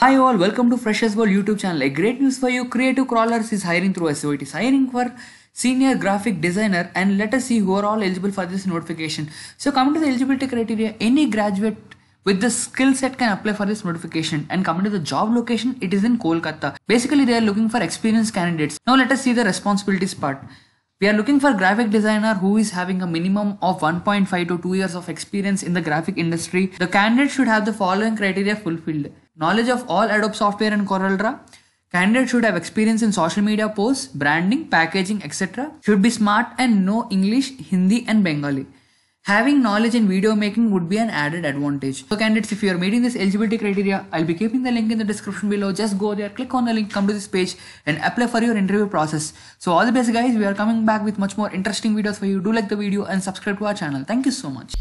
Hi all, welcome to Freshers World YouTube channel. A great news for you, Creative Crawlers is hiring through SO. It is hiring for senior graphic designer and let us see who are all eligible for this notification. So coming to the eligibility criteria, any graduate with the skill set can apply for this notification and coming to the job location, it is in Kolkata. Basically they are looking for experienced candidates. Now let us see the responsibilities part. We are looking for graphic designer who is having a minimum of 1.5 to 2 years of experience in the graphic industry. The candidate should have the following criteria fulfilled. Knowledge of all Adobe software and CorelDRAW. Candidate should have experience in social media posts, branding, packaging, etc. Should be smart and know English, Hindi and Bengali. Having knowledge in video making would be an added advantage. So candidates, if you are meeting this eligibility criteria, I'll be keeping the link in the description below. Just go there, click on the link, come to this page and apply for your interview process. So all the best guys, we are coming back with much more interesting videos for you. Do like the video and subscribe to our channel. Thank you so much.